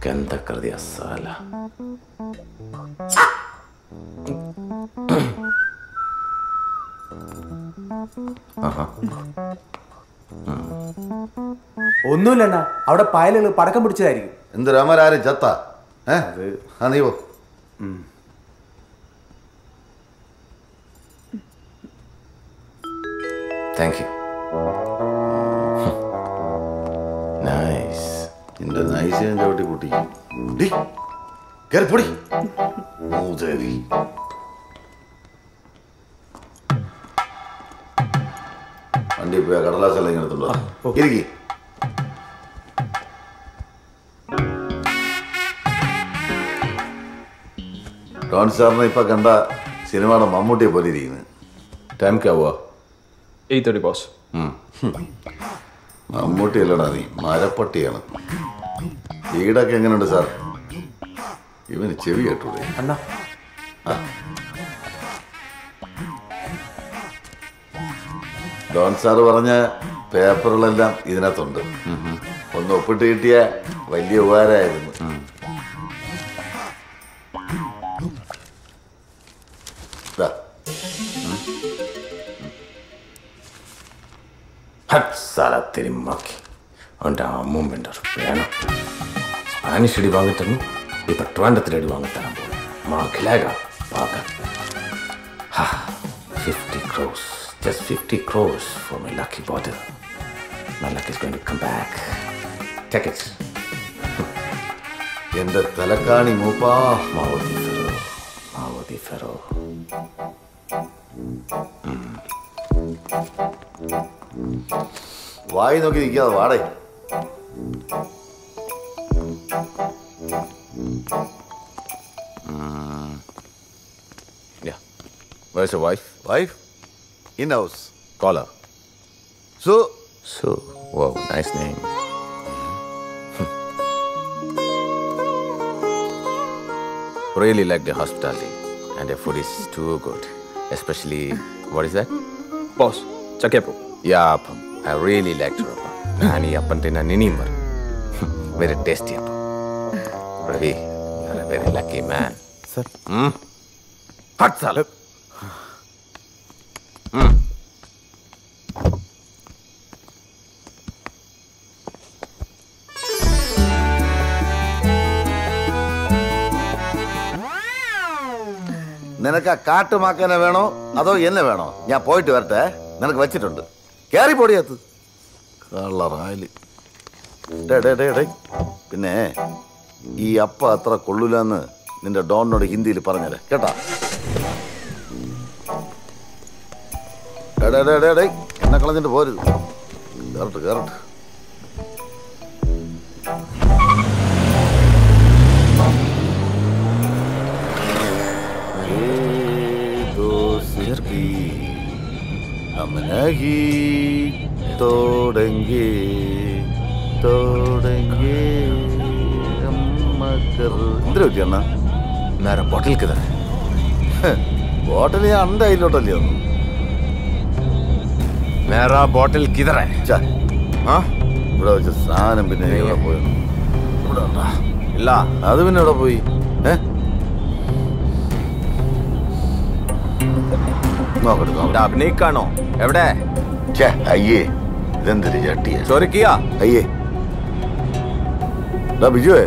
Canta cardiazala. ഒന്നുമില്ലണ്ണ അവിടെ പായലുകൾ പടക്കം പിടിച്ചതായിരിക്കും. എന്ത് രാമരാര് ചത്ത? ഏ? ആ നീ താങ്ക് യു നിന്റെ നൈസ് ഞാൻ ചവിട്ടി പൊട്ടിക്കും കയറിപ്പൊടി മൂതേവി വണ്ടി പോയ കടലാസ് എല്ലാം ഇങ്ങനെത്തുണ്ടോ ഇരിക്കി. ഡോൺ സാറിനെ ഇപ്പൊ കണ്ട സിനിമയുടെ മമ്മൂട്ടിയെ പോലെ ഇരിക്കുന്നത് ടൈം കാവോ എയ്റ്റ് തേർട്ടി ബോസ്. മമ്മൂട്ടി അല്ലടാ നീ മരപ്പട്ടിയാണ്. ഈടൊക്കെ എങ്ങനെയുണ്ട് സാർ? ഇവന് ചെവി കേട്ടൂടെ? അല്ല ഡോൺ സാർ പറഞ്ഞ പേപ്പറുകളെല്ലാം ഇതിനകത്തുണ്ട്. ഒന്ന് ഒപ്പിട്ട് കിട്ടിയ വലിയ ഉപകാരമായിരുന്നു. ഹട്ട് സാറ അവന്റെ അമ്മും വേണ്ട വേണം സ്പാനിഷ് അടി വാങ്ങിത്തന്നു ഇപ്പൊ ട്രിവാൻഡത്തിൽ അടി വാങ്ങിത്തരാൻ പോകും മാ ഖിലാക പാക fifty cross just fifty cross for my lucky border my luck is going to come back take it എന്റെ തലക്കാണി മൂപ്പാ. മാവതി ഫെറോ. മാവതി ഫെറോ. വായി നോക്കി നിൽക്കാതെ വാടേ. Mm. Yeah. Where's your wife? Wife? In house. Call her. So. So. Wow, nice name. Hmm. really like the hospitality and the food is too good. Especially, what is that? Boss, chakeppu. Yeah. I really like her. Nani appan tinan. Very tasty appam. tasty appam Ravi you are a very lucky man sir hut സാല നിനക്ക് ആ കാട്ടുമാക്കനെ വേണോ അതോ എന്നെ വേണോ ഞാൻ പോയിട്ട് വരട്ടെ നിനക്ക് വെച്ചിട്ടുണ്ട് കയറി പൊടിയത്ത് കള്ളറായല് ഡേ ഡേ ഡേ ഡേ പിന്നെ ഈ അപ്പ അത്ര കൊള്ളൂലെന്ന് നിന്റെ ഡോണിനോട് ഹിന്ദിയിൽ പറഞ്ഞത് കേട്ടാ? എന്നെ കളഞ്ഞിട്ട് പോരുത് കേറട്ട് കയറട്ട് തോടങ്ങി തോടങ്ങി ബാത്റൂമിൽ വെക്കണ നേരെ ബോട്ടിൽ തന്നെ ബോട്ടിൽ ഞാൻ എന്റെ കയ്യിലോട്ടല്ലേ ഒന്നും നേരാ ബോട്ടിൽ കിതറേ ആ ഇവിടെ വെച്ച സാധനം പിന്നെ ഇവിടെ പോയി? ഇവിടെ ഇല്ല. അത് പിന്നെ ഇവിടെ പോയി? ഏ? അഭിനയിക്കാണോ? എവിടെ? അയ്യേ ഇതെന്തൊരു ചട്ടിയ. ചോരക്കിയാ അയ്യേ. ബിജുവേ.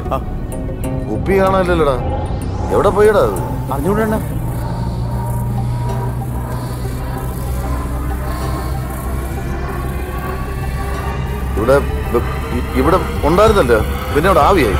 കുപ്പി കാണാനില്ലല്ലോടാ എവിടെ പോയിടാ അത്? അറിഞ്ഞൂടണ്ണ. ഇവിടെ ഇവിടെ ഉണ്ടായിരുന്നല്ലോ? പിന്നെ അവിടെ ആവിയായി